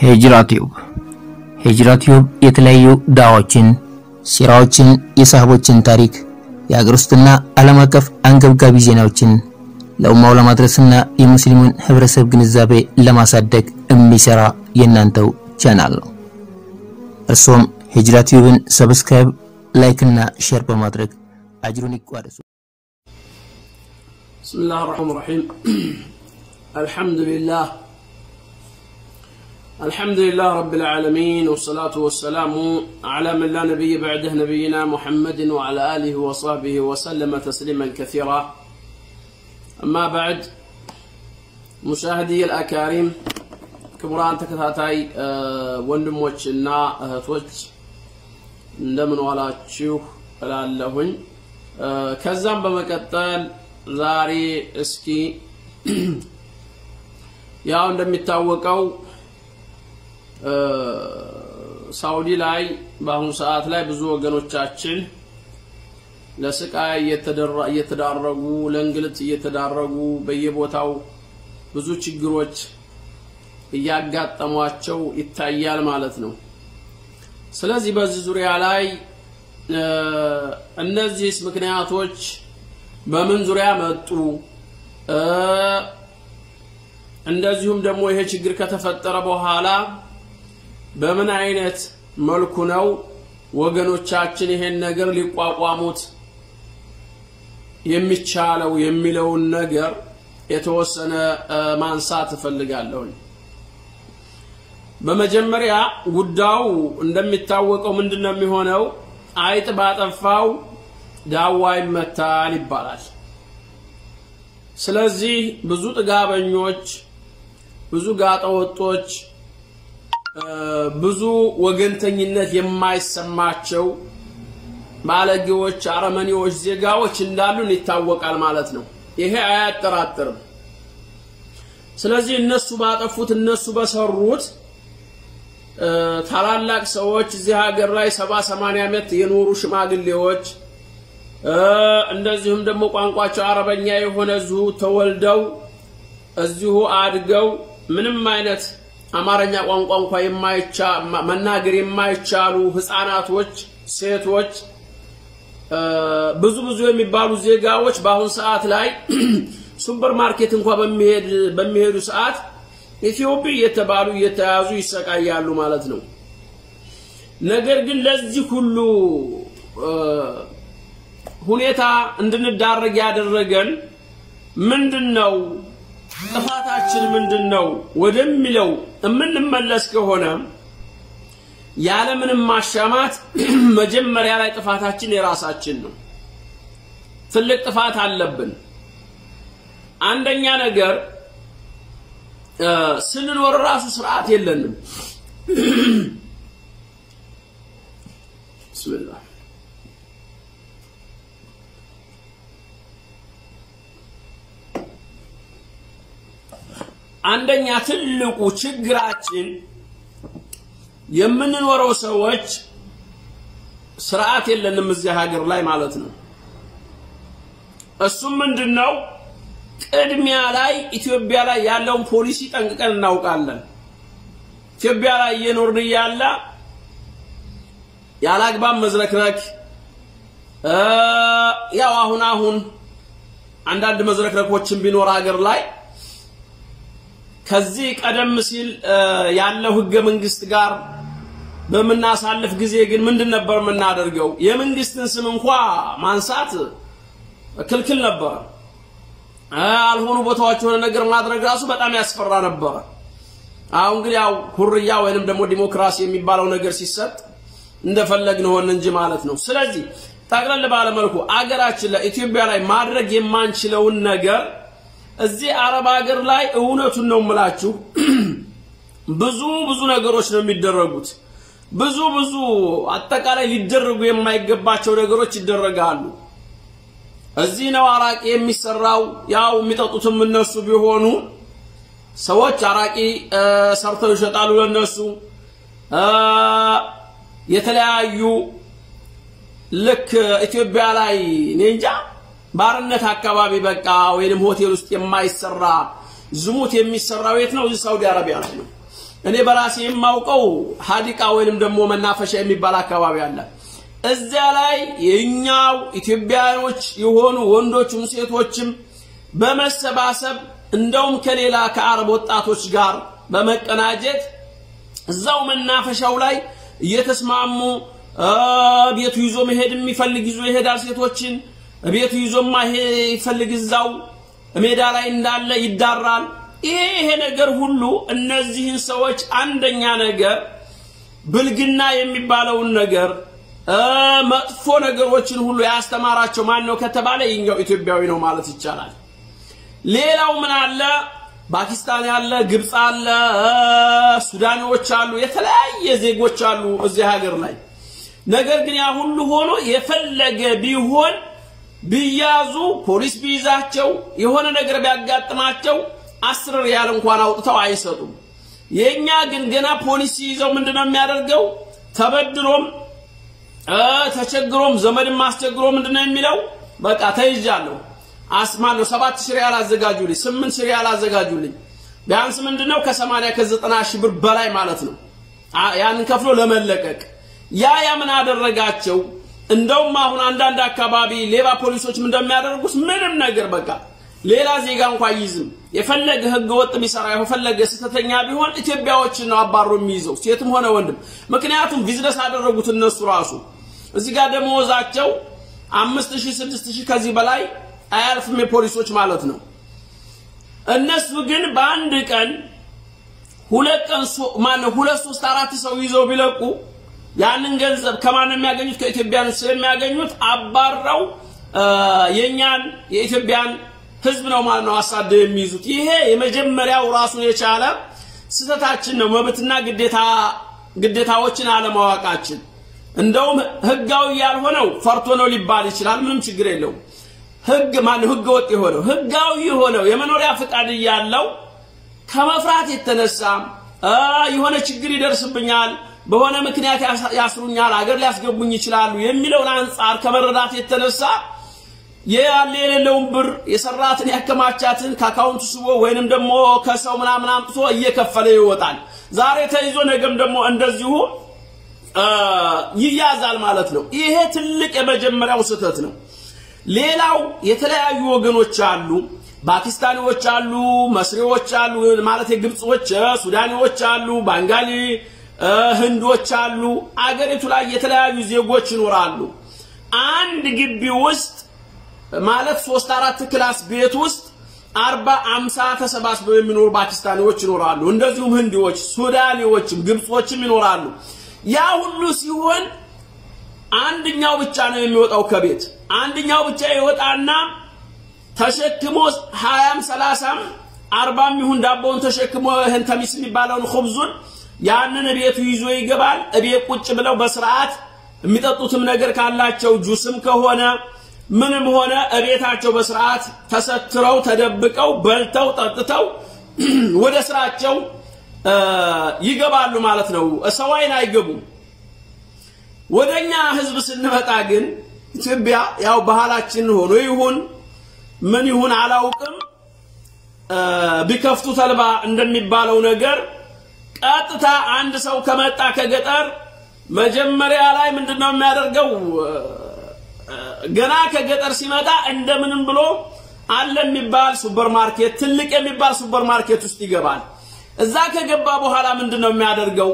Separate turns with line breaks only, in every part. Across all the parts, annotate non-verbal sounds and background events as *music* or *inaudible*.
ሂጅራ ቲዩብ ሂጅራ ቲዩብ የተለያዩ ዳዋዎችን፣ ሲራዎችን፣ የሳህቦችን ታሪክ፣ የሀገር ውስጥና ዓለም አቀፍ አንገብጋቢ ዜናዎችን ለኡማው ለማድረስና የሙስሊሙን ህብረተሰብ ግንዛቤ ለማሳደግ የሚሰራ የእናንተው ቻናል ነው። እርሶም ሂጅራ ቲዩብን ሰብስክራይብ፣ ላይክ እና ሼር በማድረግ አጅሩን ይቋደሱ።
بسم الله الرحمن الرحيم الحمد لله الحمد لله رب العالمين والصلاة والسلام على من لا نبي بعده نبينا محمد وعلى آله وصحبه وسلم تسليما كثيرا أما بعد مشاهدي الأكارم كبران تكتاتاي ወንድሞችና እህቶች እንደምን ዋላችሁ እላለሁኝ ከዛም በመቀጠል ዛሬ እስኪ ያው እንደሚታወቀው ሳውዲ ላይ በአሁኑ ሰዓት ላይ ብዙ ወገኖቻችን ለስቃይ እየተዳረጉ ለእንግልት እየተዳረጉ በየቦታው ብዙ ችግሮች እያጋጠሟቸው ይታያል ማለት ነው። ስለዚህ በዚህ ዙሪያ ላይ እነዚህስ ምክንያቶች በምን ዙሪያ መጡ? እንደዚሁም ደግሞ ይሄ ችግር ከተፈጠረ በኋላ በምን አይነት መልኩ ነው ወገኖቻችን ይሄን ነገር ሊቋቋሙት የሚቻለው የሚለውን ነገር የተወሰነ ማንሳት እፈልጋለሁኝ። በመጀመሪያ ጉዳዩ እንደሚታወቀው ምንድን ነው የሚሆነው? አይጥ ባጠፋው ዳዋ ይመታል ይባላል። ስለዚህ ብዙ ጥጋበኞች፣ ብዙ ጋጠወጦች፣ ብዙ ወገንተኝነት የማይሰማቸው ባለጌዎች፣ አረመኔዎች፣ ዜጋዎች እንዳሉን ይታወቃል ማለት ነው። ይሄ አያጠራጥርም። ስለዚህ እነሱ ባጠፉት እነሱ በሰሩት ታላላቅ ሰዎች እዚህ ሀገር ላይ ሰባ ሰማንያ ዓመት የኖሩ ሽማግሌዎች እንደዚሁም ደግሞ ቋንቋቸው አረበኛ የሆነ እዚሁ ተወልደው እዚሁ አድገው ምንም አይነት አማርኛ ቋንቋ እንኳ የማይቻ መናገር የማይቻሉ ህፃናቶች፣ ሴቶች ብዙ ብዙ የሚባሉ ዜጋዎች በአሁን ሰዓት ላይ *clears throat* ሱፐር ማርኬት እንኳ በሚሄዱ ሰዓት ኢትዮጵያ እየተባሉ እየተያዙ ይሰቃያሉ ማለት ነው። ነገር ግን ለዚህ ሁሉ ሁኔታ እንድንዳረግ ያደረገን ምንድን ነው? ጥፋታችን ምንድን ነው ወደሚለው የምንመለስ ከሆነ ያለምንም ማሻማት *clears throat* መጀመሪያ ላይ ጥፋታችን የራሳችን ነው። ትልቅ ጥፋት አለብን። አንደኛ ነገር ስንኖር ራሱ ስርዓት የለንም። *clears throat* ብስሚላህ አንደኛ ትልቁ ችግራችን የምንኖረው ሰዎች ስርዓት የለንም እዚህ ሀገር ላይ ማለት ነው። እሱም ምንድን ነው? ቅድሚያ ላይ ኢትዮጵያ ላይ ያለውን ፖሊሲ ጠንቅቀን እናውቃለን። ኢትዮጵያ ላይ እየኖርን እያለ ያለ አግባብ መዝረክረክ፣ ያው አሁን አሁን አንዳንድ መዝረክረኮችን ቢኖር ሀገር ላይ ከዚህ ቀደም ሲል ያለው ህገ መንግስት ጋር በምናሳልፍ ጊዜ ግን ምንድን ነበር የምናደርገው? የመንግስትን ስም እንኳ ማንሳት ክልክል ነበረ። አልሆኑ ቦታዎች የሆነ ነገር ማድረግ ራሱ በጣም ያስፈራ ነበረ። አሁን ግን ያው ሁርያ ወይንም ደግሞ ዲሞክራሲ የሚባለው ነገር ሲሰጥ እንደፈለግን ሆን እንጂ ማለት ነው። ስለዚህ ጠቅለል ባለመልኩ አገራችን ላይ ኢትዮጵያ ላይ ማድረግ የማንችለውን ነገር እዚህ አረብ ሀገር ላይ እውነቱን ነው የምላችሁ፣ ብዙ ብዙ ነገሮች ነው የሚደረጉት። ብዙ ብዙ አጠቃላይ ሊደረጉ የማይገባቸው ነገሮች ይደረጋሉ። እዚህ ነው አራቂ የሚሰራው። ያው የሚጠጡትም እነሱ ቢሆኑ ሰዎች አራቂ ሰርተው ይሸጣሉ ለነሱ የተለያዩ ልክ ኢትዮጵያ ላይ እኔ እንጃ ባርነት አካባቢ በቃ ወይንም ሆቴል ውስጥ የማይሰራ ዝሙት የሚሰራው የት ነው? እዚህ ሳውዲ አረቢያ ላይ ነው። እኔ በራሴ የማውቀው ሀዲቃ ወይንም ደግሞ መናፈሻ የሚባል አካባቢ አለ። እዚያ ላይ የኛው ኢትዮጵያኖች የሆኑ ወንዶችም ሴቶችም በመሰባሰብ እንደውም ከሌላ ከአረብ ወጣቶች ጋር በመቀናጀት እዛው መናፈሻው ላይ እየተስማሙ ቤቱ ይዞ መሄድ የሚፈልግ ይዞ ይሄዳል። ሴቶችን ቤቱ ይዞማ ይፈልግ እዛው ሜዳ ላይ እንዳለ ይዳራል። ይሄ ይሄ ነገር ሁሉ እነዚህን ሰዎች አንደኛ ነገር ብልግና የሚባለውን ነገር መጥፎ ነገሮችን ሁሉ ያስተማራቸው ማን ነው ከተባለ ይኛው ኢትዮጵያዊ ነው ማለት ይቻላል። ሌላው ምን አለ? ፓኪስታን ያለ፣ ግብፅ አለ፣ ሱዳኖች አሉ፣ የተለያየ ዜጎች አሉ እዚህ ሀገር ላይ። ነገር ግን ያ ሁሉ ሆኖ የፈለገ ቢሆን ቢያዙ ፖሊስ ቢይዛቸው የሆነ ነገር ቢያጋጥማቸው አስር ሪያል እንኳን አውጥተው አይሰጡም። የኛ ግን ገና ፖሊስ ይዘው ምንድነው የሚያደርገው? ተበድሮም ተቸግሮም ዘመድም አስቸግሮ ምንድነው የሚለው? በቃ ተይዣለሁ አስማን ነው ሰባት ሺህ ሪያል አዘጋጁልኝ፣ ስምንት ሺህ ሪያል አዘጋጁልኝ። ቢያንስ ምንድነው ከሰማንያ ከዘጠና ሺህ ብር በላይ ማለት ነው። ያንን ከፍሎ ለመለቀቅ ያ ያ ምን አደረጋቸው? እንደውም አሁን አንዳንድ አካባቢ ሌባ ፖሊሶች እንደሚያደርጉት ምንም ነገር በቃ ሌላ ዜጋ እንኳ ይዝም የፈለገ ህገ ወጥ ቢሰራ የፈለገ ስህተተኛ ቢሆን ኢትዮጵያዎችን ነው አባሮ የሚይዘው ሴትም ሆነ ወንድም። ምክንያቱም ቢዝነስ አደረጉት እነሱ ራሱ እዚህ ጋር ደሞዛቸው አምስት ሺህ ስድስት ሺህ ከዚህ በላይ አያልፍም የፖሊሶች ማለት ነው። እነሱ ግን በአንድ ቀን ሁለት ቀን ማነው ሁለት ሶስት አራት ሰው ይዘው ቢለቁ ያንን ገንዘብ ከማን የሚያገኙት? ከኢትዮጵያን ስለሚያገኙት አባረው የኛን የኢትዮጵያን ህዝብ ነው ማለት ነው አሳደው የሚይዙት። ይሄ የመጀመሪያው ራሱን የቻለ ስህተታችን ነው። መብትና ግዴታ ግዴታዎችን አለማወቃችን። እንደውም ህጋዊ ያልሆነው ፈርቶ ነው ሊባል ይችላል። ምንም ችግር የለውም። ህግ ማን ህገ ወጥ የሆነው ህጋዊ የሆነው የመኖሪያ ፍቃድ እያለው ከመፍራት የተነሳ የሆነ ችግር ይደርስብኛል፣ በሆነ ምክንያት ያስሩኛል፣ አገር ሊያስገቡኝ ይችላሉ የሚለውን አንጻር ከመረዳት የተነሳ ያለ የሌለውን ብር የሰራትን ያከማቻትን ከአካውንቱ ስቦ ወይንም ደግሞ ከሰው ምናምን አምጥቶ እየከፈለ ይወጣል። ዛሬ ተይዞ ነገም ደግሞ እንደዚሁ ይያዛል ማለት ነው። ይሄ ትልቅ የመጀመሪያው ስህተት ነው። ሌላው የተለያዩ ወገኖች አሉ። ፓኪስታኒዎች አሉ፣ መስሪዎች አሉ፣ ማለት የግብጾች፣ ሱዳኒዎች አሉ፣ ባንጋሊ ህንዶች አሉ። አገሪቱ ላይ የተለያዩ ዜጎች ይኖራሉ። አንድ ግቢ ውስጥ ማለት ሶስት አራት class ቤት ውስጥ አርባ አምሳ ተሰባስበው የሚኖሩ ፓኪስታኒዎች ይኖራሉ። እንደዚሁም ህንዲዎች፣ ሱዳኒዎችም ግብጾችም ይኖራሉ። ያ ሁሉ ሲሆን አንድኛው ብቻ ነው የሚወጣው ከቤት አንድኛው ብቻ ይወጣና ተሸክሞ ሀያም ሰላሳም አርባም ይሁን ዳቦውን ተሸክሞ ይህን የሚባለውን ኹብዙን ያንን ቤቱ ይዞ ይገባል። እቤት ቁጭ ብለው በስርዓት የሚጠጡትም ነገር ካላቸው ጁስም ከሆነ ምንም ሆነ እቤታቸው በስርዓት ተሰትረው ተደብቀው በልተው ጠጥተው *clears throat* ወደ ስራቸው ይገባሉ ማለት ነው። ሰው አይን አይገቡም። ወደኛ ህዝብ ስንመጣ ግን ኢትዮጵያ ያው ባህላችን ሆኖ ይሁን ምን ይሁን አላውቅም፣ ቢከፍቱ ተልባ እንደሚባለው ነገር ቀጥታ አንድ ሰው ከመጣ ከገጠር መጀመሪያ ላይ ምንድነው የሚያደርገው? ገና ከገጠር ሲመጣ እንደምንም ብሎ አለ የሚባል ሱፐር ማርኬት ትልቅ የሚባል ሱፐር ማርኬት ውስጥ ይገባል። እዛ ከገባ በኋላ ምንድነው የሚያደርገው?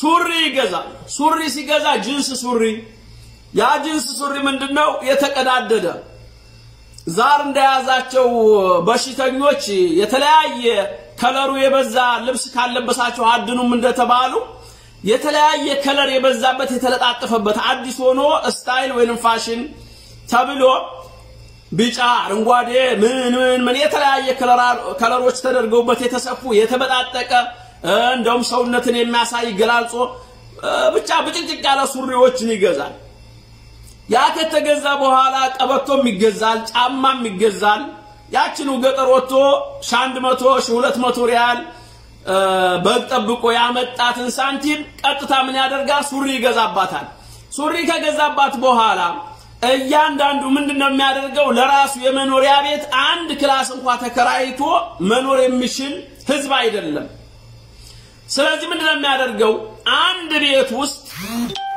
ሱሪ ይገዛል። ሱሪ ሲገዛ ጅንስ ሱሪ፣ ያ ጅንስ ሱሪ ምንድነው የተቀዳደደ ዛር እንደያዛቸው በሽተኞች የተለያየ color ኡ የበዛ ልብስ ካለበሳቸው አድኑም እንደተባሉ የተለያየ color የበዛበት የተለጣጠፈበት አዲስ ሆኖ style ወይንም ፋሽን ተብሎ ቢጫ፣ አረንጓዴ ምን ምን ምን የተለያየ color ኦች ተደርገውበት የተሰፉ የተበጣጠቀ እንደውም ሰውነትን የሚያሳይ ገላልጾ ብቻ ብጭቅጭቅ ያለ ሱሪዎችን ይገዛል። ያ ከተገዛ በኋላ ቀበቶም ይገዛል፣ ጫማም ይገዛል። ያችኑ ገጠር ወጥቶ ሺህ አንድ መቶ ሺህ ሁለት መቶ ሪያል በግ ጠብቆ ያመጣትን ሳንቲም ቀጥታ ምን ያደርጋል? ሱሪ ይገዛባታል። ሱሪ ከገዛባት በኋላ እያንዳንዱ ምንድነው የሚያደርገው? ለራሱ የመኖሪያ ቤት አንድ class እንኳ ተከራይቶ መኖር የሚችል ህዝብ አይደለም። ስለዚህ ምንድነው የሚያደርገው? አንድ ቤት ውስጥ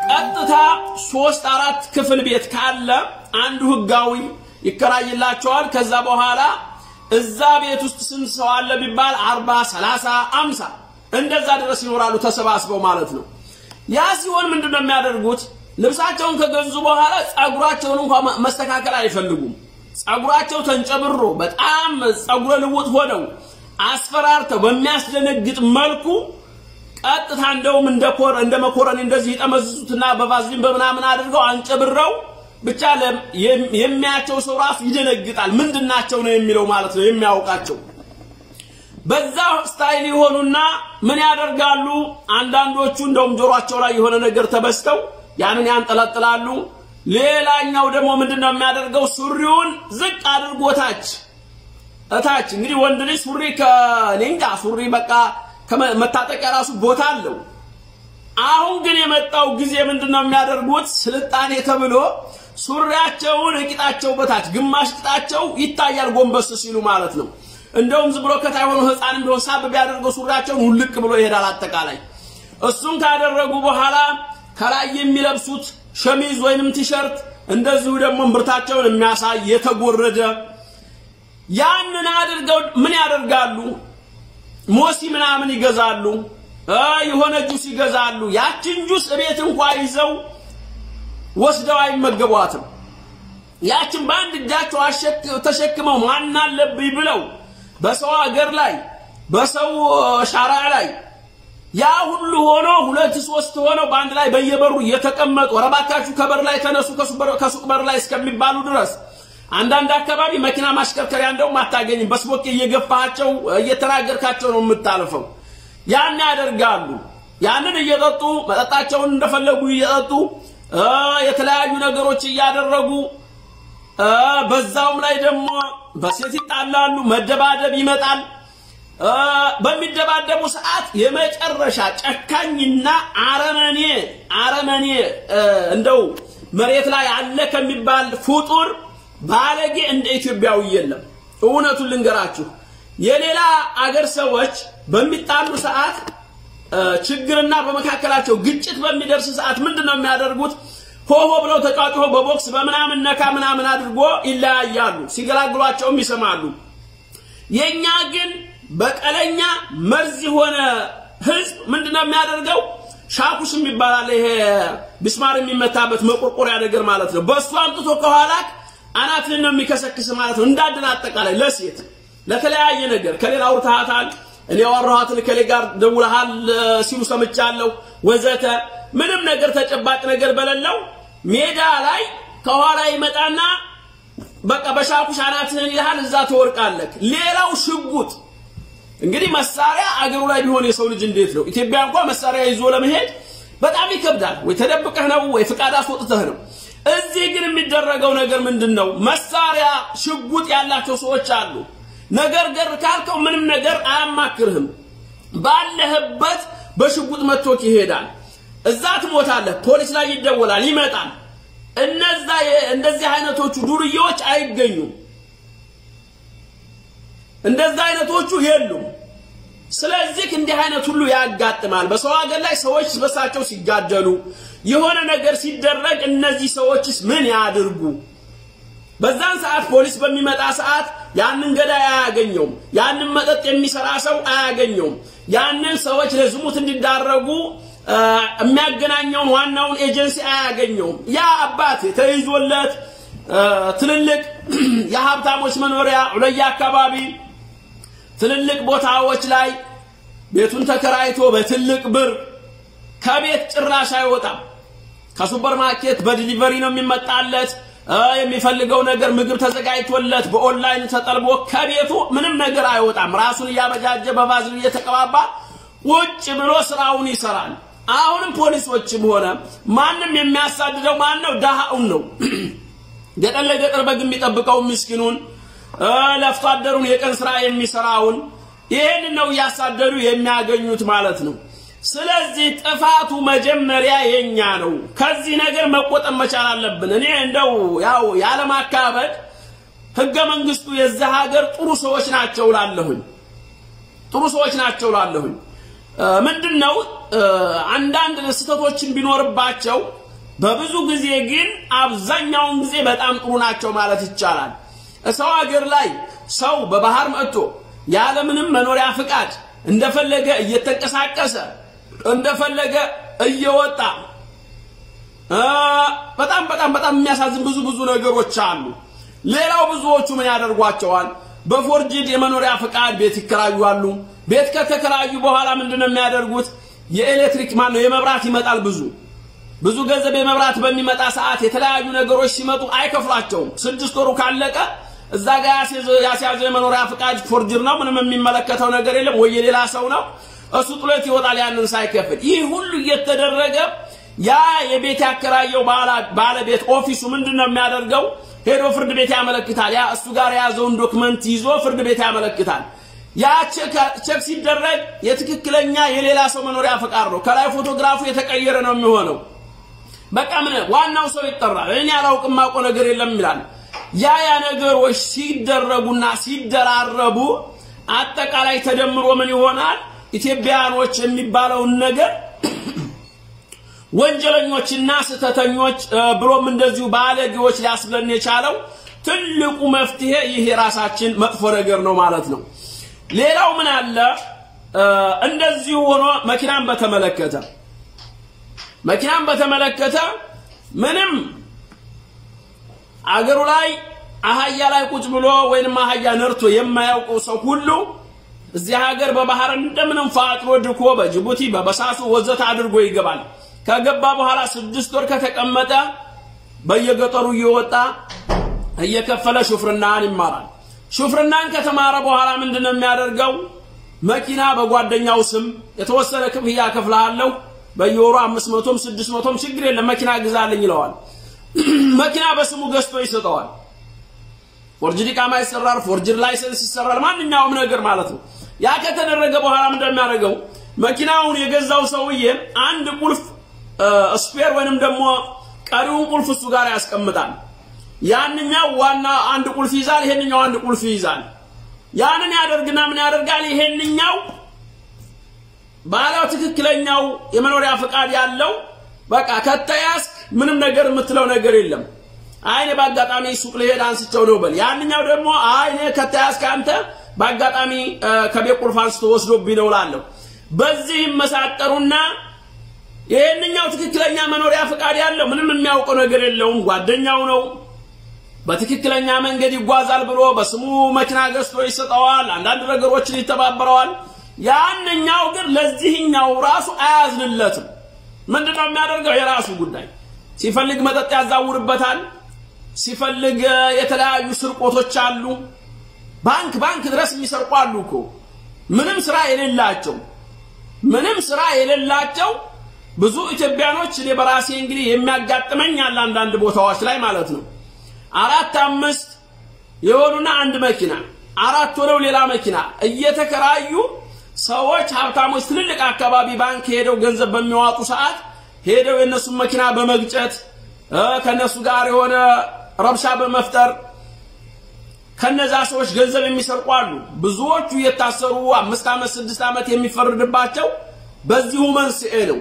ቀጥታ ሶስት አራት ክፍል ቤት ካለ አንዱ ህጋዊ ይከራይላቸዋል። ከዛ በኋላ እዛ ቤት ውስጥ ስንት ሰው አለ ቢባል አርባ ሰላሳ አምሳ እንደዛ ድረስ ይኖራሉ ተሰባስበው ማለት ነው። ያ ሲሆን ምንድነው የሚያደርጉት? ልብሳቸውን ከገዙ በኋላ ጸጉራቸውን እንኳን መስተካከል አይፈልጉም። ጸጉራቸው ተንጨብሮ በጣም ጸጉረ ልውጥ ሆነው አስፈራርተው በሚያስደነግጥ መልኩ ቀጥታ እንደውም እንደ መኮረኒ እንደዚህ ይጠመዝዙትና በቫዝሊን በምናምን አድርገው አንጨብረው ብቻ የሚያቸው ሰው ራሱ ይደነግጣል። ምንድናቸው ነው የሚለው ማለት ነው የሚያውቃቸው በዛ ስታይል የሆኑና ምን ያደርጋሉ? አንዳንዶቹ እንደውም ጆሯቸው ላይ የሆነ ነገር ተበስተው ያንን ያንጠለጥላሉ። ሌላኛው ደግሞ ምንድነው የሚያደርገው? ሱሪውን ዝቅ አድርጎታች እታች እንግዲህ ወንድ ልጅ ሱሪ ከኔንጋ ሱሪ በቃ መታጠቂያ ራሱ ቦታ አለው። አሁን ግን የመጣው ጊዜ ምንድነው የሚያደርጉት? ስልጣኔ ተብሎ ሱሪያቸውን እቂጣቸው በታች ግማሽ ቂጣቸው ይታያል ጎንበስ ሲሉ ማለት ነው። እንደውም ዝም ብሎ ከታይ ህፃን ቢሆን ሳብ ቢያደርገው ሱሪያቸውን ውልቅ ብሎ ይሄዳል። አጠቃላይ እሱን ካደረጉ በኋላ ከላይ የሚለብሱት ሸሚዝ ወይንም ቲሸርት እንደዚሁ ደግሞ እምብርታቸውን የሚያሳይ የተጎረደ ያንን አድርገው ምን ያደርጋሉ? ሞሲ ምናምን ይገዛሉ፣ የሆነ ጁስ ይገዛሉ። ያችን ጁስ እቤት እንኳ ይዘው ወስደው አይመገቧትም። ያችን በአንድ እጃቸው ተሸክመው ማን አለብኝ ብለው በሰው ሀገር ላይ በሰው ሻራ ላይ ያ ሁሉ ሆኖ ሁለት ሶስት ሆነው በአንድ ላይ በየበሩ እየተቀመጡ እረ ባካችሁ ከበር ላይ ተነሱ ከሱቅ በር ላይ እስከሚባሉ ድረስ አንዳንድ አካባቢ መኪና ማሽከርከሪያ እንደውም አታገኝም። በስቦክ እየገፋቸው እየተናገርካቸው ነው የምታልፈው። ያን ያደርጋሉ። ያንን እየጠጡ መጠጣቸውን እንደፈለጉ እየጠጡ የተለያዩ ነገሮች እያደረጉ በዛውም ላይ ደግሞ በሴት ይጣላሉ፣ መደባደብ ይመጣል። በሚደባደቡ ሰዓት የመጨረሻ ጨካኝና አረመኔ አረመኔ እንደው መሬት ላይ አለ ከሚባል ፍጡር ባለጌ እንደ ኢትዮጵያዊ የለም። እውነቱን ልንገራችሁ፣ የሌላ አገር ሰዎች በሚጣሉ ሰዓት ችግርና በመካከላቸው ግጭት በሚደርስ ሰዓት ምንድን ነው የሚያደርጉት? ሆሆ ብለው ተጫጭሆ በቦክስ በምናምን ነካ ምናምን አድርጎ ይለያያሉ። ሲገላግሏቸውም ይሰማሉ። የኛ ግን በቀለኛ መርዝ የሆነ ህዝብ ምንድነው የሚያደርገው? ሻኩሽ የሚባል ይሄ ቢስማር የሚመታበት መቆርቆሪያ ነገር ማለት ነው። በእሱ አምጥቶ ከኋላክ አናትህን ነው የሚከሰክስ ማለት ነው። እንዳድን አጠቃላይ ለሴት ለተለያየ ነገር ከሌላ አውርተሃታል፣ እኔ ያወራኋትን ከሌ ጋር ደውለሃል ሲሉ ሰምቻለሁ ወዘተ ምንም ነገር ተጨባጭ ነገር በሌለው ሜዳ ላይ ከኋላ ይመጣና በቃ በሻኩሽ አናትህን ይልሃል፣ እዛ ትወርቃለህ። ሌላው ሽጉጥ እንግዲህ መሳሪያ አገሩ ላይ ቢሆን የሰው ልጅ እንዴት ነው? ኢትዮጵያ እንኳን መሳሪያ ይዞ ለመሄድ በጣም ይከብዳል። ወይ ተደብቀህ ነው ወይ ፍቃድ አስወጥተህ ነው። እዚህ ግን የሚደረገው ነገር ምንድን ነው? መሳሪያ ሽጉጥ ያላቸው ሰዎች አሉ። ነገር ገር ካልከው ምንም ነገር አያማክርህም። ባለህበት በሽጉጥ መቶክ ይሄዳል። እዛ ትሞታለህ። ፖሊስ ላይ ይደወላል፣ ይመጣል። እነዛ እንደዚህ አይነቶቹ ዱርዬዎች አይገኙም። እንደዛ አይነቶቹ የሉም። ስለዚህ እንዲህ አይነት ሁሉ ያጋጥማል። በሰው ሀገር ላይ ሰዎች በሳቸው ሲጋደሉ የሆነ ነገር ሲደረግ እነዚህ ሰዎችስ ምን ያድርጉ? በዛን ሰዓት ፖሊስ በሚመጣ ሰዓት ያንን ገዳይ አያገኘውም። ያንን መጠጥ የሚሰራ ሰው አያገኘውም። ያንን ሰዎች ለዝሙት እንዲዳረጉ የሚያገናኘውን ዋናውን ኤጀንሲ አያገኘውም። ያ አባት ተይዞለት ትልልቅ *clears throat* የሀብታሞች መኖሪያ ዑለያ አካባቢ ትልልቅ ቦታዎች ላይ ቤቱን ተከራይቶ በትልቅ ብር ከቤት ጭራሽ አይወጣም። ከሱፐር ማርኬት በ delivery ነው የሚመጣለት። የሚፈልገው ነገር ምግብ ተዘጋጅቶለት በኦንላይን ተጠልቦ ከቤቱ ምንም ነገር አይወጣም። ራሱን እያበጃጀ በቫዝሊን እየተቀባባ ቁጭ ብሎ ስራውን ይሰራል። አሁንም ፖሊሶችም ሆነ ማንም የሚያሳድደው ማን ነው? ደሃውን ነው። *clears throat* ገጠር ለገጠር በግ የሚጠብቀው ምስኪኑን ለፍቶ አደሩን የቀን ስራ የሚሰራውን ይህን ነው እያሳደዱ የሚያገኙት ማለት ነው። ስለዚህ ጥፋቱ መጀመሪያ የኛ ነው። ከዚህ ነገር መቆጠብ መቻል አለብን። እኔ እንደው ያው ያለማካበድ ህገ መንግስቱ የዛ ሀገር ጥሩ ሰዎች ናቸው ላለሁኝ ጥሩ ሰዎች ናቸው ላለሁኝ ምንድን ነው አንዳንድ ስህተቶችን ቢኖርባቸው በብዙ ጊዜ ግን አብዛኛውን ጊዜ በጣም ጥሩ ናቸው ማለት ይቻላል። ሰው ሀገር ላይ ሰው በባህር መጥቶ ያለምንም መኖሪያ ፍቃድ እንደፈለገ እየተንቀሳቀሰ እንደፈለገ እየወጣ በጣም በጣም በጣም የሚያሳዝን ብዙ ብዙ ነገሮች አሉ። ሌላው ብዙዎቹ ምን ያደርጓቸዋል? በፎርጅድ የመኖሪያ ፍቃድ ቤት ይከራዩአሉ። ቤት ከተከራዩ በኋላ ምንድነው የሚያደርጉት? የኤሌክትሪክ ማን ነው የመብራት ይመጣል። ብዙ ብዙ ገንዘብ የመብራት በሚመጣ ሰዓት የተለያዩ ነገሮች ሲመጡ አይከፍሏቸውም። ስድስት ወሩ ካለቀ እዛ ጋር ያስያዘው የመኖሪያ ፍቃድ forged ነው። ምንም የሚመለከተው ነገር የለም። ወይ የሌላ ሰው ነው እሱ ጥሎት ይወጣል ያንን ሳይከፍል። ይህ ሁሉ እየተደረገ ያ የቤት ያከራየው ባለቤት office ኡ ምንድን ነው የሚያደርገው? ሄዶ ፍርድ ቤት ያመለክታል። ያ እሱ ጋር የያዘውን document ይዞ ፍርድ ቤት ያመለክታል። ያ check ሲደረግ የትክክለኛ የሌላ ሰው መኖሪያ ፈቃድ ነው። ከላይ ፎቶግራፉ የተቀየረ ነው የሚሆነው። በቃ ምን ዋናው ሰው ይጠራል። እኔ አላውቅም ማውቀው ነገር የለም ይላል። ያ ያ ነገሮች ሲደረጉና ሲደራረቡ አጠቃላይ ተደምሮ ምን ይሆናል? ኢትዮጵያኖች የሚባለውን ነገር ወንጀለኞችና ስህተተኞች ብሎም እንደዚሁ ባለጌዎች ሊያስብለን የቻለው ትልቁ መፍትሄ ይህ የራሳችን መጥፎ ነገር ነው ማለት ነው። ሌላው ምን አለ እንደዚሁ ሆኖ መኪናን በተመለከተ መኪናን በተመለከተ ምንም አገሩ ላይ አህያ ላይ ቁጭ ብሎ ወይንም አህያ ነርቶ የማያውቀው ሰው ሁሉ እዚህ ሀገር በባህር እንደምንም ፋጥሮ ድኮ በጅቡቲ በበሳሱ ወዘተ አድርጎ ይገባል። ከገባ በኋላ ስድስት ወር ከተቀመጠ በየገጠሩ እየወጣ እየከፈለ ሹፍርናን ይማራል። ሹፍርናን ከተማረ በኋላ ምንድነው የሚያደርገው? መኪና በጓደኛው ስም የተወሰነ ክፍያ ከፍልሃለሁ፣ በየወሩ አምስት መቶም ስድስት መቶም ችግር የለም መኪና ግዛልኝ ይለዋል። *clears throat* መኪና በስሙ ገዝቶ ይሰጠዋል። forged ኢቃማ ይሰራል፣ forged license ይሰራል፣ ማንኛውም ነገር ማለት ነው። ያ ከተደረገ በኋላ ምንድነው የሚያደርገው? መኪናውን የገዛው ሰውዬ አንድ ቁልፍ spare ወይንም ደግሞ ቀሪውን ቁልፍ እሱ ጋር ያስቀምጣል። ያንኛው ዋና አንድ ቁልፍ ይይዛል፣ ይሄንኛው አንድ ቁልፍ ይይዛል። ያንን ያደርግና ምን ያደርጋል? ይሄንኛው ባለው ትክክለኛው የመኖሪያ ፈቃድ ያለው በቃ ከተያዝክ ምንም ነገር የምትለው ነገር የለም። እኔ በአጋጣሚ ሱቅ ልሄድ አንስቸው ነው በል። ያንኛው ደግሞ እኔ ከተያዝክ አንተ በአጋጣሚ ከቤት ቁልፍ አንስቶ ወስዶብኝ ነው እላለሁ። በዚህ ይመሳጠሩና ይሄንኛው ትክክለኛ መኖሪያ ፈቃድ ያለው ምንም የሚያውቀው ነገር የለውም። ጓደኛው ነው። በትክክለኛ መንገድ ይጓዛል ብሎ በስሙ መኪና ገዝቶ ይሰጠዋል። አንዳንድ ነገሮችን ይተባበረዋል። ያንኛው ግን ለዚህኛው ራሱ አያዝንለትም። ምንድነው የሚያደርገው? የራሱ ጉዳይ። ሲፈልግ መጠጥ ያዛውርበታል። ሲፈልግ የተለያዩ ስርቆቶች አሉ። ባንክ ባንክ ድረስ የሚሰርቁ አሉ እኮ ምንም ስራ የሌላቸው ምንም ስራ የሌላቸው ብዙ ኢትዮጵያኖች እኔ በራሴ እንግዲህ የሚያጋጥመኝ አለ አንዳንድ ቦታዎች ላይ ማለት ነው። አራት አምስት የሆኑና አንድ መኪና አራት ሆነው ሌላ መኪና እየተከራዩ ሰዎች ሀብታሞች ትልልቅ አካባቢ ባንክ ሄደው ገንዘብ በሚያዋጡ ሰዓት ሄደው የእነሱን መኪና በመግጨት ከነሱ ጋር የሆነ ረብሻ በመፍጠር ከነዛ ሰዎች ገንዘብ የሚሰርቁ አሉ። ብዙዎቹ የታሰሩ አምስት ዓመት ስድስት ዓመት የሚፈርድባቸው በዚሁ መንስኤ ነው።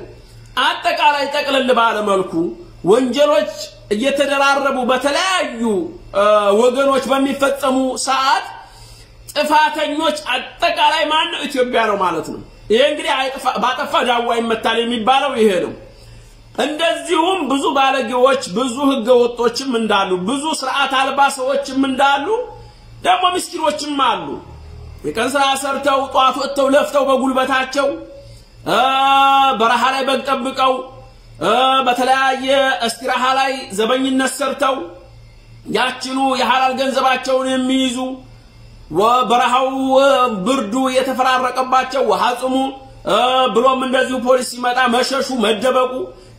አጠቃላይ ጠቅልል ባለ መልኩ ወንጀሎች እየተደራረቡ በተለያዩ ወገኖች በሚፈጸሙ ሰዓት ጥፋተኞች አጠቃላይ ማን ነው? ኢትዮጵያ ነው ማለት ነው። ይሄ እንግዲህ ባጠፋ ዳዋ ይመታል የሚባለው ይሄ ነው። እንደዚሁም ብዙ ባለጌዎች፣ ብዙ ህገ ወጦችም እንዳሉ፣ ብዙ ስርዓት አልባ ሰዎችም እንዳሉ ደግሞ ምስኪኖችም አሉ። የቀን ስራ ሰርተው ጧት ወጥተው ለፍተው በጉልበታቸው በረሃ ላይ በግ ጠብቀው በተለያየ እስቲራሃ ላይ ዘበኝነት ሰርተው ያችኑ የሐላል ገንዘባቸውን የሚይዙ በረሃው ብርዱ የተፈራረቀባቸው ውሃ ጽሙ ብሎም እንደዚሁ ፖሊስ ሲመጣ መሸሹ መደበቁ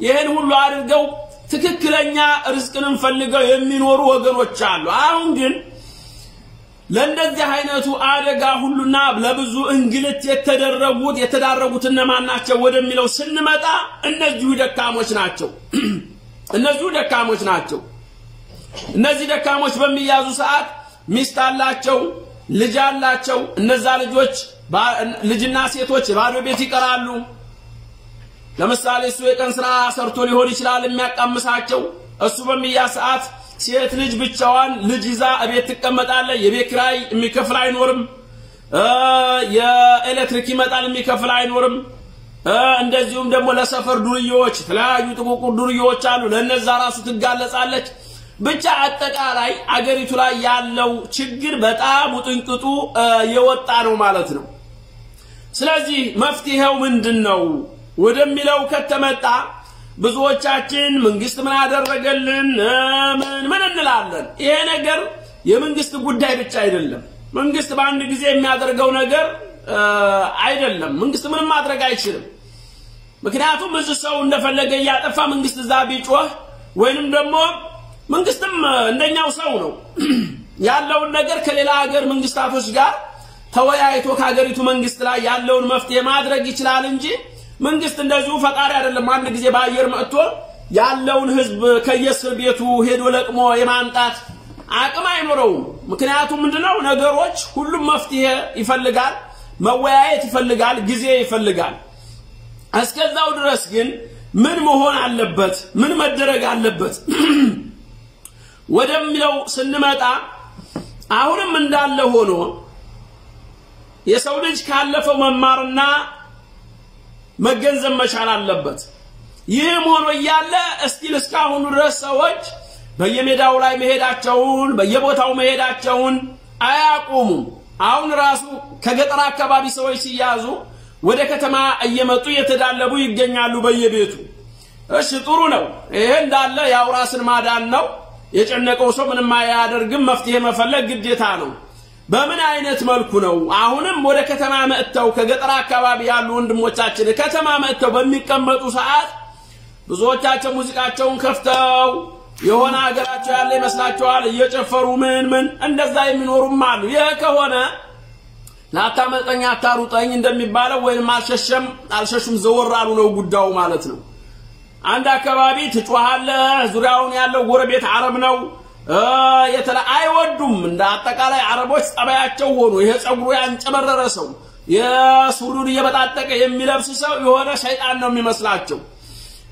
ይህን ሁሉ አድርገው ትክክለኛ ርዝቅንም ፈልገው የሚኖሩ ወገኖች አሉ። አሁን ግን ለእንደዚህ አይነቱ አደጋ ሁሉና ለብዙ እንግልት የተደረጉት የተዳረጉት እነማን ናቸው ወደሚለው ስንመጣ እነዚሁ ደካሞች ናቸው። *clears throat* እነዚሁ ደካሞች ናቸው። እነዚህ ደካሞች በሚያዙ ሰዓት ሚስት አላቸው፣ ልጅ አላቸው። እነዛ ልጆች ልጅና ሴቶች ባዶ ቤት ይቀራሉ። ለምሳሌ እሱ የቀን ስራ ሰርቶ ሊሆን ይችላል የሚያቃምሳቸው። እሱ በሚያዝ ሰዓት ሴት ልጅ ብቻዋን ልጅ ይዛ እቤት ትቀመጣለች። የቤት ኪራይ የሚከፍል አይኖርም። የኤሌክትሪክ ይመጣል የሚከፍል አይኖርም። እንደዚሁም ደግሞ ለሰፈር ዱርዬዎች የተለያዩ ጥቁቁር ዱርዬዎች አሉ። ለነዛ ራሱ ትጋለጻለች። ብቻ አጠቃላይ አገሪቱ ላይ ያለው ችግር በጣም ውጥንቅጡ የወጣ ነው ማለት ነው። ስለዚህ መፍትሄው ምንድን ነው ወደሚለው ከተመጣ ብዙዎቻችን መንግስት ምን አደረገልን ምን ምን እንላለን። ይሄ ነገር የመንግስት ጉዳይ ብቻ አይደለም። መንግስት በአንድ ጊዜ የሚያደርገው ነገር አይደለም። መንግስት ምንም ማድረግ አይችልም። ምክንያቱም ብዙ ሰው እንደፈለገ እያጠፋ መንግስት እዛ ቢጮህ ወይንም ደግሞ መንግስትም እንደኛው ሰው ነው *clears throat* ያለውን ነገር ከሌላ ሀገር መንግስታቶች ጋር ተወያይቶ ከሀገሪቱ መንግስት ላይ ያለውን መፍትሄ ማድረግ ይችላል እንጂ መንግስት እንደዚሁ ፈጣሪ አይደለም። አንድ ጊዜ በአየር መጥቶ ያለውን ህዝብ ከየእስር ቤቱ ሄዶ ለቅሞ የማምጣት አቅም አይኖረውም። ምክንያቱም ምንድነው ነገሮች ሁሉም መፍትሄ ይፈልጋል፣ መወያየት ይፈልጋል፣ ጊዜ ይፈልጋል። እስከዛው ድረስ ግን ምን መሆን አለበት? ምን መደረግ አለበት *clears throat* ወደሚለው ስንመጣ አሁንም እንዳለ ሆኖ የሰው ልጅ ካለፈው መማርና መገንዘብ መቻል አለበት። ይህም ሆኖ እያለ እስቲል እስካሁኑ ድረስ ሰዎች በየሜዳው ላይ መሄዳቸውን በየቦታው መሄዳቸውን አያቆሙም። አሁን ራሱ ከገጠር አካባቢ ሰዎች ሲያዙ ወደ ከተማ እየመጡ እየተዳለቡ ይገኛሉ በየቤቱ። እሺ ጥሩ ነው። ይሄ እንዳለ ያው ራስን ማዳን ነው። የጨነቀው ሰው ምንም አያደርግም። መፍትሄ መፈለግ ግዴታ ነው። በምን አይነት መልኩ ነው? አሁንም ወደ ከተማ መጥተው ከገጠር አካባቢ ያሉ ወንድሞቻችን ከተማ መጥተው በሚቀመጡ ሰዓት ብዙዎቻቸው ሙዚቃቸውን ከፍተው የሆነ ሀገራቸው ያለ ይመስላቸዋል። እየጨፈሩ ምን ምን እንደዛ የሚኖሩም አሉ። ይህ ከሆነ ላታመልጠኝ አታሩጠኝ እንደሚባለው ወይም አልሸሸም አልሸሹም ዘወር አሉ ነው ጉዳዩ ማለት ነው። አንድ አካባቢ ትጮሃለህ፣ ዙሪያውን ያለው ጎረቤት አረብ ነው የተለ አይወዱም። እንደ አጠቃላይ አረቦች ጸባያቸው ሆኑ። ይሄ ጸጉሩ ያንጨበረረ ሰው የሱሪውን እየበጣጠቀ የሚለብስ ሰው የሆነ ሸይጣን ነው የሚመስላቸው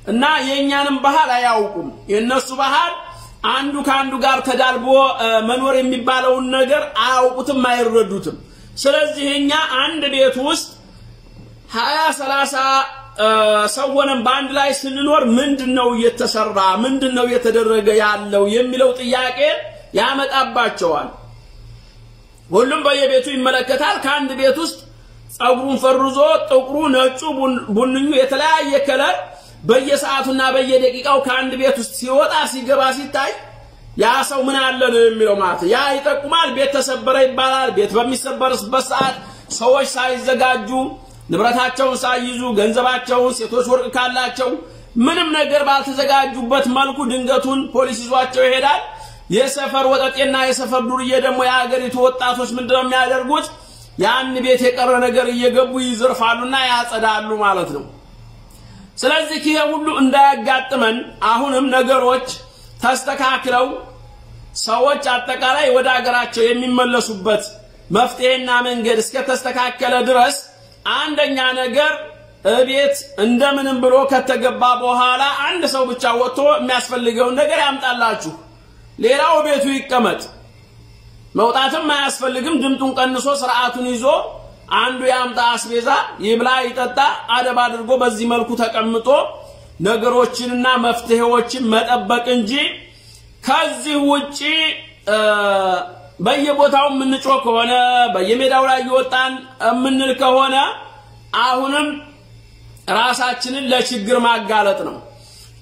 እና የእኛንም ባህል አያውቁም። የእነሱ ባህል አንዱ ከአንዱ ጋር ተዳልቦ መኖር የሚባለውን ነገር አያውቁትም፣ አይረዱትም። ስለዚህ እኛ አንድ ቤት ውስጥ ሀያ ሰላሳ ሰው ሆነን በአንድ ላይ ስንኖር ምንድን ነው እየተሰራ ምንድን ነው እየተደረገ ያለው የሚለው ጥያቄ ያመጣባቸዋል። ሁሉም በየቤቱ ይመለከታል። ከአንድ ቤት ውስጥ ጸጉሩን ፈርዞ ጥቁሩ፣ ነጩ፣ ቡንኙ የተለያየ ከለር በየሰዓቱና በየደቂቃው ከአንድ ቤት ውስጥ ሲወጣ ሲገባ ሲታይ ያ ሰው ምን አለ ነው የሚለው ማለት ያ ይጠቁማል። ቤት ተሰበረ ይባላል። ቤት በሚሰበርበት ሰዓት ሰዎች ሳይዘጋጁ ንብረታቸውን ሳይይዙ ገንዘባቸውን፣ ሴቶች ወርቅ ካላቸው ምንም ነገር ባልተዘጋጁበት መልኩ ድንገቱን ፖሊስ ይዟቸው ይሄዳል። የሰፈር ወጠጤና የሰፈር ዱርዬ ደግሞ የሀገሪቱ ወጣቶች ምንድነው የሚያደርጉት? ያን ቤት የቀረ ነገር እየገቡ ይዘርፋሉና ያጸዳሉ ማለት ነው። ስለዚህ ይሄ ሁሉ እንዳያጋጥመን አሁንም ነገሮች ተስተካክለው ሰዎች አጠቃላይ ወደ ሀገራቸው የሚመለሱበት መፍትሄና መንገድ እስከተስተካከለ ድረስ አንደኛ ነገር እቤት እንደምንም ብሎ ከተገባ በኋላ አንድ ሰው ብቻ ወጥቶ የሚያስፈልገውን ነገር ያምጣላችሁ፣ ሌላው ቤቱ ይቀመጥ። መውጣትም አያስፈልግም። ድምጡን ቀንሶ ስርዓቱን ይዞ አንዱ ያምጣ አስቤዛ፣ ይብላ፣ ይጠጣ፣ አደብ አድርጎ በዚህ መልኩ ተቀምጦ ነገሮችንና መፍትሄዎችን መጠበቅ እንጂ ከዚህ ውጪ በየቦታው የምንጮህ ከሆነ በየሜዳው ላይ እየወጣን የምንል ከሆነ አሁንም ራሳችንን ለችግር ማጋለጥ ነው።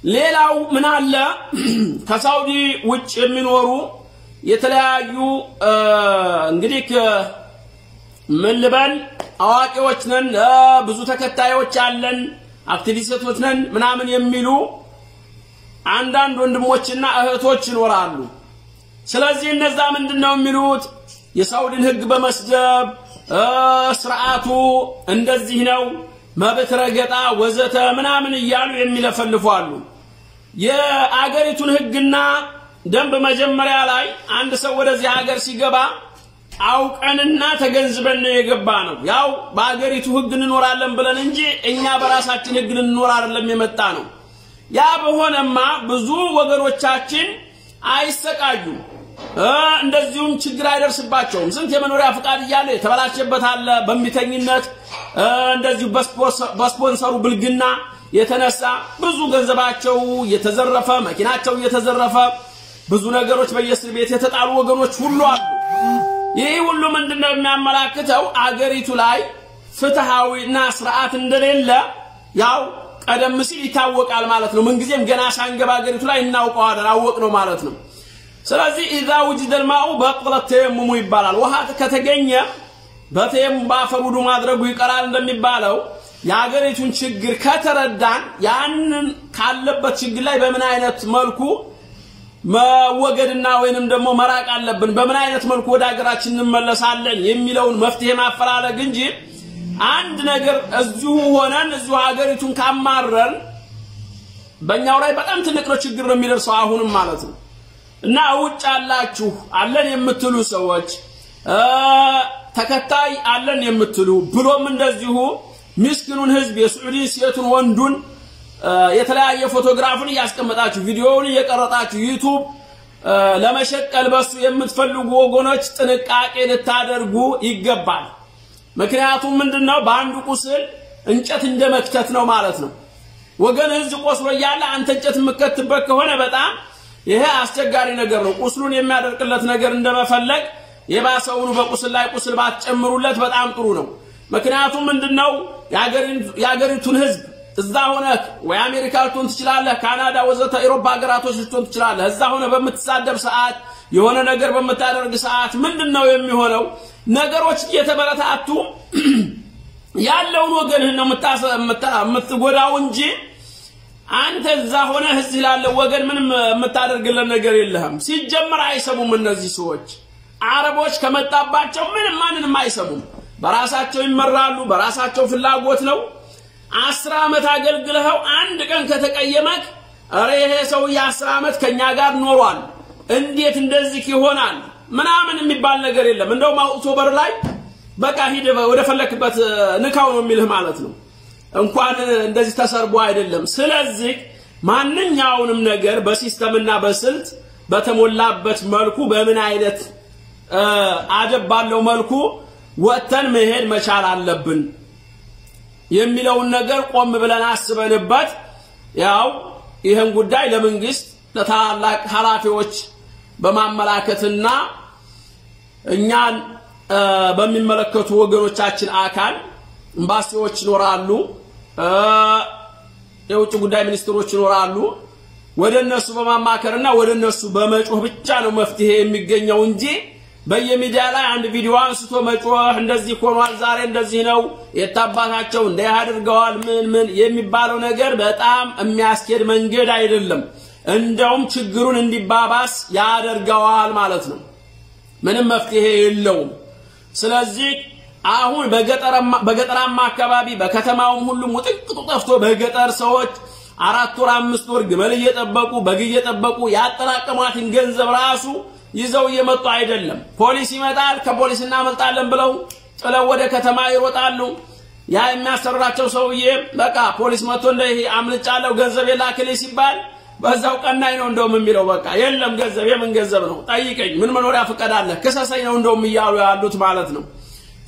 ሌላው ምን አለ *clears throat* ከሳውዲ ውጭ የሚኖሩ የተለያዩ እንግዲህ ምን ልበል አዋቂዎች ነን፣ ብዙ ተከታዮች አለን፣ አክቲቪስቶች ነን ምናምን የሚሉ አንዳንድ ወንድሞችና እህቶች ይኖራሉ። ስለዚህ እነዛ ምንድን ነው የሚሉት? የሳውዲን ሕግ በመስደብ ስርዓቱ እንደዚህ ነው፣ መብት ረገጣ ወዘተ ምናምን እያሉ የሚለፈልፉ አሉ። የአገሪቱን ሕግና ደንብ መጀመሪያ ላይ አንድ ሰው ወደዚህ ሀገር ሲገባ አውቀንና ተገንዝበን ነው የገባ ነው። ያው በአገሪቱ ሕግ እንኖራለን ብለን እንጂ እኛ በራሳችን ሕግ ልንኖር አይደለም የመጣ ነው። ያ በሆነማ ብዙ ወገኖቻችን አይሰቃዩም፣ እንደዚሁም ችግር አይደርስባቸውም። ስንት የመኖሪያ ፍቃድ እያለ የተበላሸበት አለ። በሚተኝነት እንደዚሁ በስፖንሰሩ ብልግና የተነሳ ብዙ ገንዘባቸው እየተዘረፈ መኪናቸው እየተዘረፈ ብዙ ነገሮች በየእስር ቤት የተጣሉ ወገኖች ሁሉ አሉ። ይህ ሁሉ ምንድነው የሚያመላክተው? አገሪቱ ላይ ፍትሃዊና ስርዓት እንደሌለ ያው ቀደም ሲል ይታወቃል ማለት ነው። ምንጊዜም ገና ሳንገባ አገሪቱ ላይ እናውቀዋለን፣ አወቅ ነው ማለት ነው። ስለዚህ ኢዛ ውጅደ ልማኡ በጥለት ተየሙሙ ይባላል። ውሃ ከተገኘ በተየሙም በአፈር ውዱ ማድረጉ ይቀራል እንደሚባለው የአገሪቱን ችግር ከተረዳን ያንን ካለበት ችግር ላይ በምን አይነት መልኩ መወገድና ወይንም ደግሞ መራቅ አለብን፣ በምን አይነት መልኩ ወደ ሀገራችን እንመለሳለን የሚለውን መፍትሄ ማፈላለግ እንጂ አንድ ነገር እዚሁ ሆነን እዚሁ ሀገሪቱን ካማረን በእኛው ላይ በጣም ትልቅ ነው ችግር ነው የሚደርሰው አሁንም ማለት ነው። እና ውጭ አላችሁ አለን የምትሉ ሰዎች ተከታይ አለን የምትሉ ብሎም እንደዚሁ ምስኪኑን ህዝብ የሳዑዲ ሴቱን ወንዱን የተለያየ ፎቶግራፍን እያስቀመጣችሁ ቪዲዮውን እየቀረጻችሁ YouTube ለመሸቀል በሱ የምትፈልጉ ወገኖች ጥንቃቄ ልታደርጉ ይገባል። ምክንያቱም ምንድነው በአንዱ ቁስል እንጨት እንደ መክተት ነው ማለት ነው። ወገን ህዝብ ቆስሎ እያለ አንተ እንጨት የምከትበት ከሆነ በጣም ይሄ አስቸጋሪ ነገር ነው። ቁስሉን የሚያደርቅለት ነገር እንደመፈለግ የባሰውኑ በቁስል ላይ ቁስል ባትጨምሩለት በጣም ጥሩ ነው። ምክንያቱም ምንድነው የአገሪቱን ህዝብ እዛ ሆነ ወይ አሜሪካ ልትሆን ትችላለህ፣ ካናዳ ወዘተ ኤሮፓ ሀገራቶች ልትሆን ትችላለህ። እዛ ሆነ በምትሳደብ ሰዓት የሆነ ነገር በምታደርግ ሰዓት ምንድን ነው የሚሆነው? ነገሮች እየተበረታቱ *clears throat* ያለውን ወገንህን ነው የምትጎዳው እንጂ አንተ እዛ ሆነ እዚህ ላለው ወገን ምንም የምታደርግለን ነገር የለህም። ሲጀመር አይሰሙም እነዚህ ሰዎች። አረቦች ከመጣባቸው ምንም ማንንም አይሰሙም። በራሳቸው ይመራሉ። በራሳቸው ፍላጎት ነው። አስር ዓመት አገልግለኸው አንድ ቀን ከተቀየመክ እረ ይሄ ሰውዬ አስር ዓመት ከኛ ጋር ኖሯል፣ እንዴት እንደዚህ ይሆናል ምናምን የሚባል ነገር የለም። እንደውም አውጥቶ በር ላይ በቃ ሂድ ወደ ፈለክበት ንካው ነው የሚልህ ማለት ነው። እንኳን እንደዚህ ተሰርቦ አይደለም። ስለዚህ ማንኛውንም ነገር በሲስተምና በስልት በተሞላበት መልኩ በምን አይነት አደብ ባለው መልኩ ወጥተን መሄድ መቻል አለብን የሚለውን ነገር ቆም ብለን አስበንበት ያው ይህን ጉዳይ ለመንግስት ለታላላቅ ኃላፊዎች በማመላከትና እኛን በሚመለከቱ ወገኖቻችን አካል ኤምባሲዎች ይኖራሉ፣ የውጭ ጉዳይ ሚኒስትሮች ይኖራሉ። ወደ እነሱ በማማከርና ወደ እነሱ በመጮህ ብቻ ነው መፍትሄ የሚገኘው እንጂ በየሚዲያ ላይ አንድ ቪዲዮ አንስቶ መጮህ እንደዚህ ሆኗል፣ ዛሬ እንደዚህ ነው፣ የታባታቸው እንደ አድርገዋል፣ ምን ምን የሚባለው ነገር በጣም የሚያስኬድ መንገድ አይደለም። እንደውም ችግሩን እንዲባባስ ያደርገዋል ማለት ነው። ምንም መፍትሄ የለውም። ስለዚህ አሁን በገጠራማ አካባቢ በከተማውም ሁሉም ውጥቅጡ ጠፍቶ በገጠር ሰዎች አራት ወር አምስት ወር ግመል እየጠበቁ በግ እየጠበቁ ያጠራቀሟትን ገንዘብ ራሱ ይዘው እየመጡ አይደለም። ፖሊስ ይመጣል፣ ከፖሊስ እናመልጣለን ብለው ጥለው ወደ ከተማ ይሮጣሉ። ያ የሚያሰራቸው ሰውዬ በቃ ፖሊስ መጥቶ እንደ አምልጫለሁ ገንዘብ የላክልኝ ሲባል በዛው ቀናኝ ነው እንደውም የሚለው በቃ የለም ገንዘብ የምን ገንዘብ ነው ጠይቀኝ፣ ምን መኖሪያ ፈቃድ አለ ክሰሰኝ ነው እንደውም እያሉ ያሉት ማለት ነው።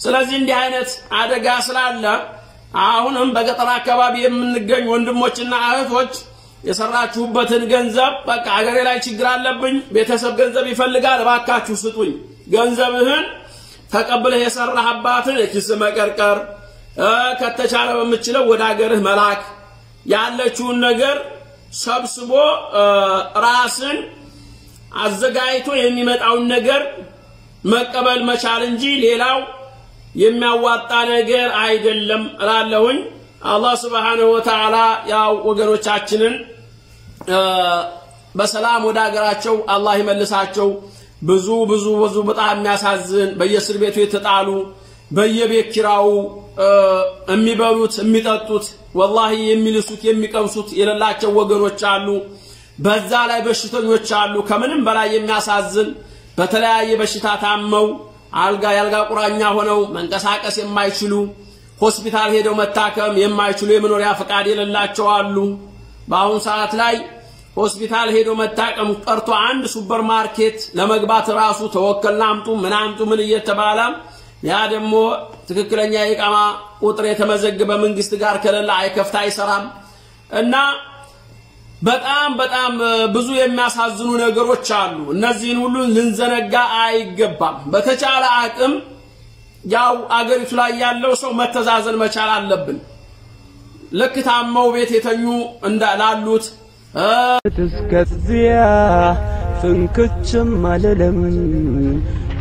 ስለዚህ እንዲህ አይነት አደጋ ስላለ አሁንም በገጠር አካባቢ የምንገኝ ወንድሞችና እህቶች የሰራችሁበትን ገንዘብ በቃ አገሬ ላይ ችግር አለብኝ፣ ቤተሰብ ገንዘብ ይፈልጋል፣ እባካችሁ ስጡኝ። ገንዘብህን ተቀብለህ የሰራህባትን የኪስ መቀርቀር ከተቻለ በምችለው ወደ አገርህ መላክ ያለችውን ነገር ሰብስቦ ራስን አዘጋጅቶ የሚመጣውን ነገር መቀበል መቻል እንጂ ሌላው የሚያዋጣ ነገር አይደለም እላለሁኝ። አላህ ስብሓንሁ ወተዓላ ያው ወገኖቻችንን በሰላም ወደ ሀገራቸው አላህ ይመልሳቸው። ብዙ ብዙ ብዙ በጣም የሚያሳዝን በየእስር ቤቱ የተጣሉ በየቤት ኪራዩ የሚበሉት የሚጠጡት ወላሂ የሚልሱት የሚቀምሱት የሌላቸው ወገኖች አሉ። በዛ ላይ በሽተኞች አሉ። ከምንም በላይ የሚያሳዝን በተለያየ በሽታ ታመው አልጋ የአልጋ ቁራኛ ሆነው መንቀሳቀስ የማይችሉ ሆስፒታል ሄደው መታከም የማይችሉ የመኖሪያ ፈቃድ የሌላቸው አሉ። በአሁኑ ሰዓት ላይ ሆስፒታል ሄዶ መታከም ቀርቶ አንድ ሱፐር ማርኬት ለመግባት ራሱ ተወከልና አምጡ ምን አምጡ ምን እየተባለ ያ ደግሞ ትክክለኛ የኢቃማ ቁጥር የተመዘገበ መንግስት ጋር ከሌለ አይከፍት አይሰራም እና በጣም በጣም ብዙ የሚያሳዝኑ ነገሮች አሉ። እነዚህን ሁሉ ልንዘነጋ አይገባም። በተቻለ አቅም ያው አገሪቱ ላይ ያለው ሰው መተዛዘን መቻል አለብን። ልክ ታመው ቤት የተኙ እንዳላሉት
እስከዚያ ፍንክችም አልልም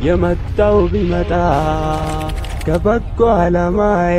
የመጣው ቢመጣ ከበጎ ዓላማዬ